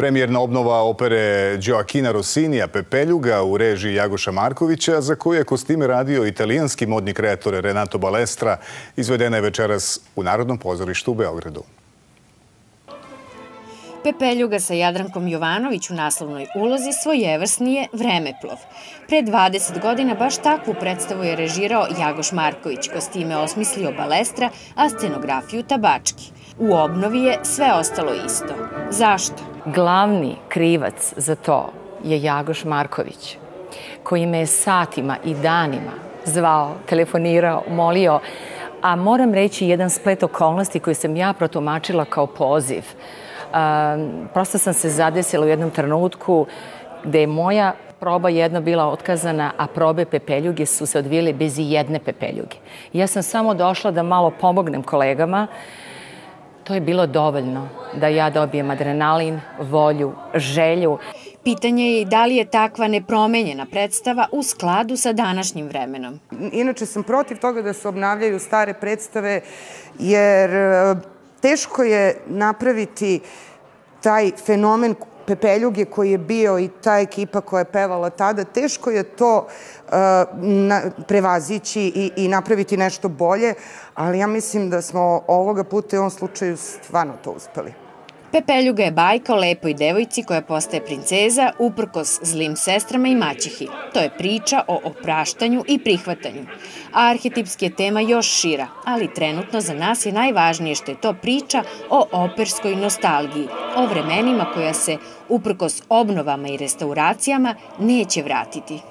Premijerna obnova opere Gioacchina Rossinija Pepeljuga u režiji Jagoša Markovića, za koju je kostime radio italijanski modni kreator Renato Balestra, izvedena je večeras u Narodnom pozorištu u Beogradu. Pepeljuga sa Jadrankom Jovanović u naslovnoj ulozi svojevrsni je Vremeplov. Pre 20 godina baš takvu predstavu je režirao Jagoš Marković, kostime osmislio Balestra, a scenografiju Tabački. U obnovi je sve ostalo isto. Zašto? Glavni krivac za to je Jagoš Marković, koji me je satima i danima zvao, telefonirao, molio, a moram reći jedan splet okolnosti koji sam ja protumačila kao poziv – prosto sam se zadesila u jednom trenutku gde je moja proba jedna bila otkazana, a probe pepeljuge su se odvijele bez i jedne pepeljuge. Ja sam samo došla da malo pomognem kolegama. To je bilo dovoljno da ja dobijem adrenalin, volju, želju. Pitanje je i da li je takva nepromenjena predstava u skladu sa današnjim vremenom. Inače sam protiv toga da se obnavljaju stare predstave, jer teško je napraviti taj fenomen Pepeljuge koji je bio i ta ekipa koja je pevala tada, teško je to uh, prevazići i, i napraviti nešto bolje, ali ja mislim da smo ovoga puta i u ovom slučaju stvarno to uspeli. Pepeljuga je bajka o lepoj devojci koja postaje princeza uprkos zlim sestrama i maćehi. To je priča o opraštanju i prihvatanju. A arhetipski je tema još šira, ali trenutno za nas je najvažnije što je to priča o operskoj nostalgiji, o vremenima koja se, uprkos obnovama i restauracijama, neće vratiti.